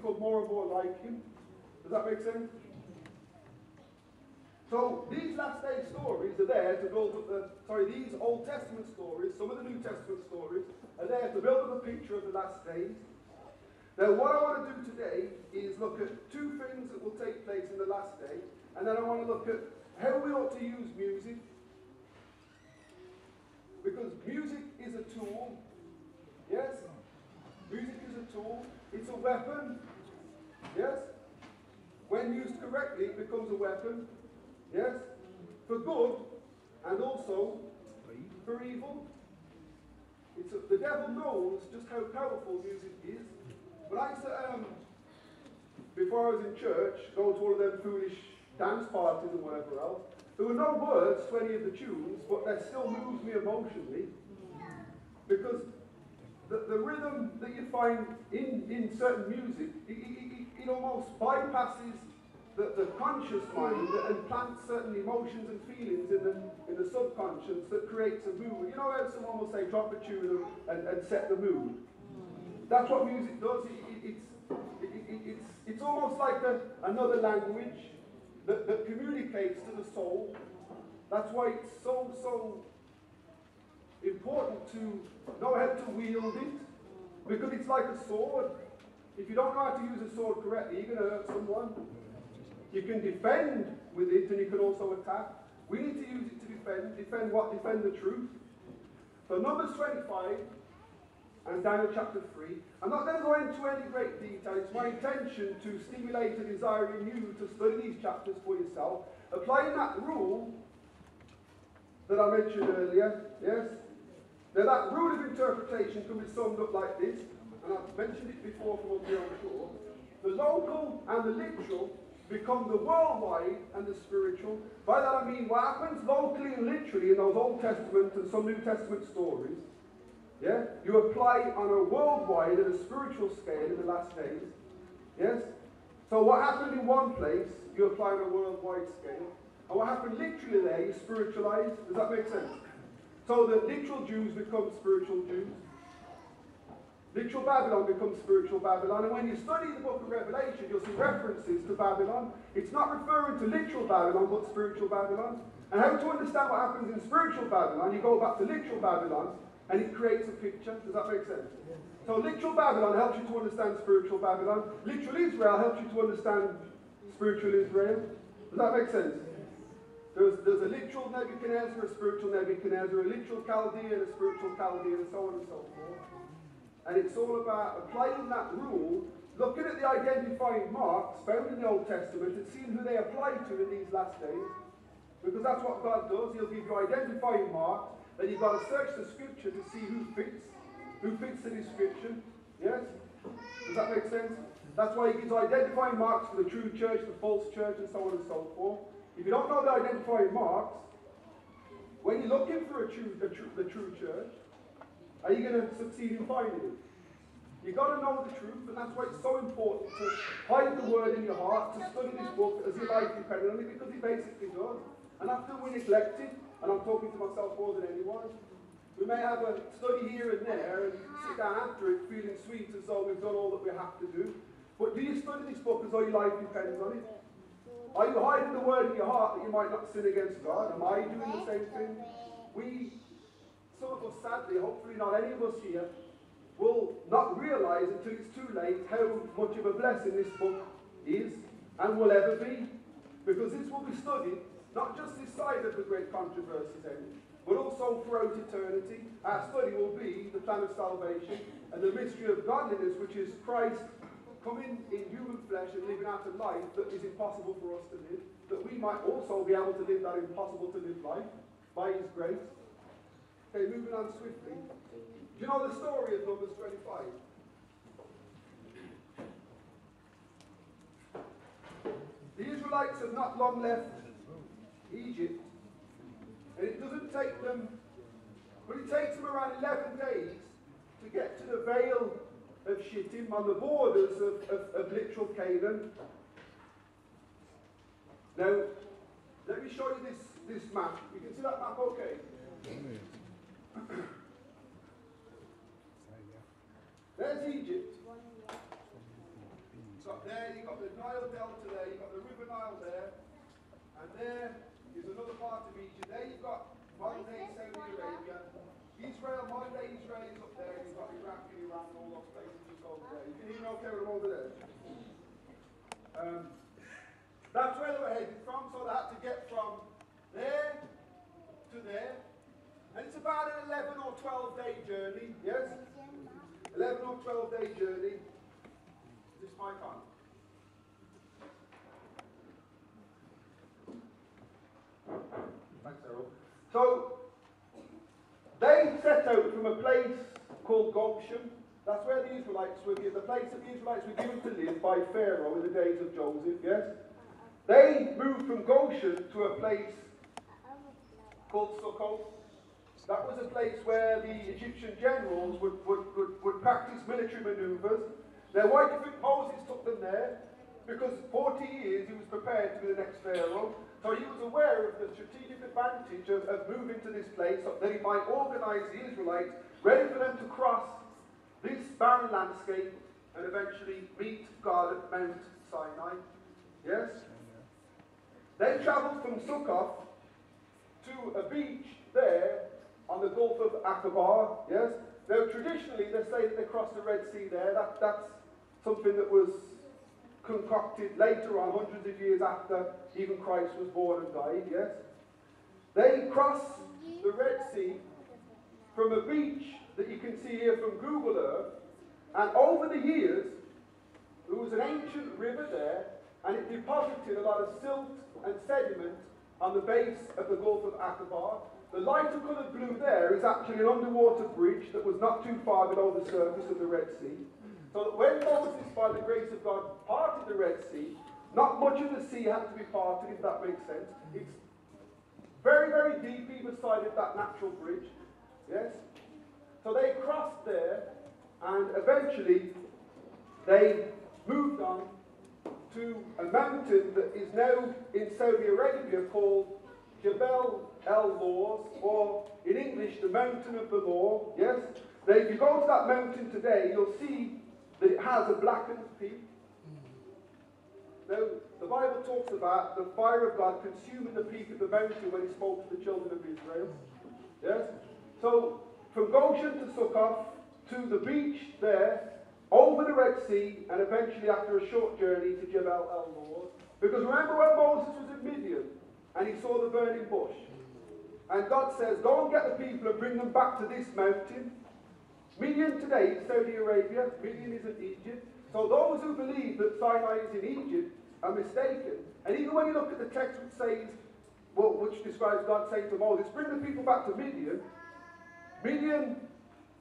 become more and more like him. Does that make sense? So these last day stories are there to build up the, sorry, these Old Testament stories, some of the New Testament stories, are there to build up a picture of the last days. Now what I want to do today is look at two things that will take place in the last day, and then I want to look at how we ought to use music. Because music is a tool. Yes? Music is a tool. It's a weapon. Yes? When used correctly, it becomes a weapon. Yes? For good and also for evil. It's a, the devil knows just how powerful music is. But I to, um, before I was in church, go to all of them foolish dance parties and whatever else, there were no words to any of the tunes, but they still moved me emotionally. Because the, the rhythm that you find in, in certain music, it, it, it, almost bypasses the, the conscious mind and plants certain emotions and feelings in the, in the subconscious that creates a mood. You know how someone will say, drop a tune and, and set the mood? That's what music does. It, it's, it's, it's almost like a, another language that, that communicates to the soul. That's why it's so, so important to know how to wield it. Because it's like a sword. If you don't know how to use a sword correctly, you're going to hurt someone. You can defend with it and you can also attack. We need to use it to defend. Defend what? Defend the truth. So Numbers 25 and Daniel chapter 3. I'm not going to go into any great detail. It's my intention to stimulate a desire in you to study these chapters for yourself. Applying that rule that I mentioned earlier, yes? Now that rule of interpretation can be summed up like this, and I've mentioned it before from up here, I'm sure. The local and the literal become the worldwide and the spiritual. By that I mean what happens locally and literally in those Old Testament and some New Testament stories. Yeah? You apply on a worldwide and a spiritual scale in the last days. Yes? So what happened in one place, you apply on a worldwide scale. And what happened literally there, you spiritualize. Does that make sense? So the literal Jews become spiritual Jews. Literal Babylon becomes spiritual Babylon. And when you study the book of Revelation, you'll see references to Babylon. It's not referring to literal Babylon, but spiritual Babylon. And how to understand what happens in spiritual Babylon, you go back to literal Babylon, and it creates a picture. Does that make sense? So literal Babylon helps you to understand spiritual Babylon. Literal Israel helps you to understand spiritual Israel. Does that make sense? There's, there's a literal Nebuchadnezzar, a spiritual Nebuchadnezzar, a literal Chaldean, a spiritual Chaldean, and so on and so forth. And it's all about applying that rule, looking at the identifying marks found in the Old Testament and seeing who they apply to in these last days. Because that's what God does. He'll give you identifying marks, and you've got to search the scripture to see who fits, who fits the description. Yes? Does that make sense? That's why he gives identifying marks for the true church, the false church, and so on and so forth. If you don't know the identifying marks, when you're looking for a true, a true, the true church, are you going to succeed in finding it? You've got to know the truth, and that's why it's so important to hide the word in your heart, to study this book as your life depends on it, because it basically does. And after we neglect it, and I'm talking to myself more than anyone. We may have a study here and there and sit down after it feeling sweet as though we've done all that we have to do. But do you study this book as though your life depends on it? Are you hiding the word in your heart that you might not sin against God? Am I doing the same thing? We, some of sadly, hopefully not any of us here, will not realize until it's too late how much of a blessing this book is and will ever be. Because this will be studied not just this side of the great controversies end, but also throughout eternity. Our study will be the plan of salvation and the mystery of godliness, which is Christ coming in in human flesh and living out a life that is impossible for us to live, that we might also be able to live that impossible to live life by His grace. Okay, moving on swiftly. Do you know the story of Numbers 25? The Israelites have not long left Egypt. And it doesn't take them, but it takes them around 11 days to get to the Vale of Shittim on the borders of, of, of literal Canaan. Now, let me show you this, this map. You can see that map okay? There's Egypt. got there, you've got the Nile Delta there, you've got the River Nile there, and there is another part of Egypt. There you've got modern day Saudi Arabia. Israel, modern day Israel is up there, you've got Iraq and Iran and all those places just over there. Um, that's where they were headed from, so they had to get from there to there. And it's about an 11 or 12 day journey, yes? 11 or 12 day journey. Is this mic on? Thanks, Errol. So, they set out from a place called Goshen. That's where the Israelites were the place that the Israelites were given to live by Pharaoh in the days of Joseph, yes? They moved from Goshen to a place called Sukkot. That was a place where the Egyptian generals would, would, would, would practice military maneuvers. Now, why do you think Moses took them there? Because 40 years he was prepared to be the next Pharaoh. So he was aware of the strategic advantage of, of moving to this place so that he might organize the Israelites, ready for them to cross this barren landscape and eventually meet God at Mount Sinai. Yes? They traveled from Sukkot to a beach there on the Gulf of Aqaba, yes? Now, traditionally, they say that they crossed the Red Sea there. That, that's something that was concocted later on, hundreds of years after even Christ was born and died, yes? They crossed the Red Sea from a beach that you can see here from Google Earth, and over the years, there was an ancient river there, and it deposited a lot of silt and sediment on the base of the Gulf of Aqaba. The lighter coloured blue there is actually an underwater bridge that was not too far below the surface of the Red Sea. So that when Moses, by the grace of God, parted the Red Sea, not much of the sea had to be parted, if that makes sense. It's very, very deep either side of that natural bridge. Yes? So they crossed there, and eventually they moved on to a mountain that is now in Saudi Arabia called Jebel El Lawz, or in English, the Mountain of the Law. Yes? Now, if you go to that mountain today, you'll see that it has a blackened peak. Now, the Bible talks about the fire of God consuming the peak of the mountain when he spoke to the children of Israel. Yes? So, from Goshen to Sukkot, to the beach there, over the Red Sea, and eventually after a short journey to Jebel El Lawz. Because remember when Moses was in Midian, and he saw the burning bush? And God says, go and get the people and bring them back to this mountain. Midian today is Saudi Arabia, Midian is in Egypt. So those who believe that Sinai is in Egypt are mistaken. And even when you look at the text which says, well, which describes God saying to Moses, bring the people back to Midian, Midian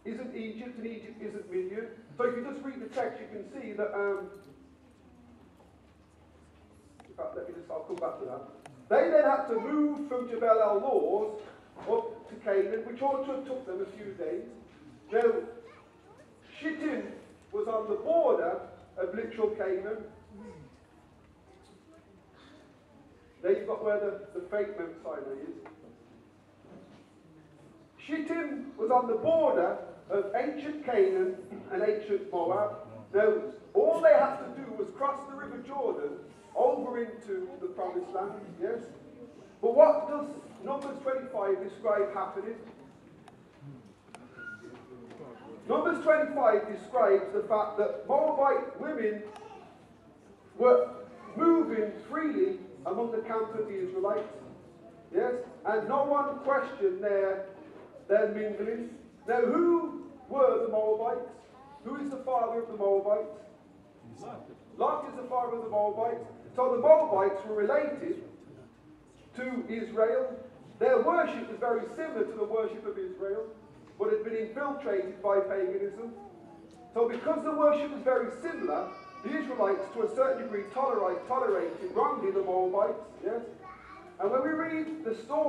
isn't Egypt and Egypt isn't Midian. So if you just read the text, you can see that, um, fact, let me just, I'll come back to that. They then had to move from Jebel El Lawz up to Canaan, which ought to have took them a few days. Now, Shittim was on the border of literal Canaan. There you've got where the, the fake Mount Sinai is. Shittim was on the border of ancient Canaan and ancient Moab. Now, all they had to do was cross the River Jordan over into the Promised Land, yes? But what does Numbers 25 describe happening? Numbers 25 describes the fact that Moabite women were moving freely among the camp of the Israelites. Yes? And no one questioned their, their mingling. Now, who were the Moabites? Who is the father of the Moabites? Lot is the father of the Moabites. So the Moabites were related to Israel. Their worship is very similar to the worship of Israel, but had been infiltrated by paganism. So because the worship was very similar, the Israelites, to a certain degree, tolerate, tolerated wrongly the Moabites. Yes? And when we read the story,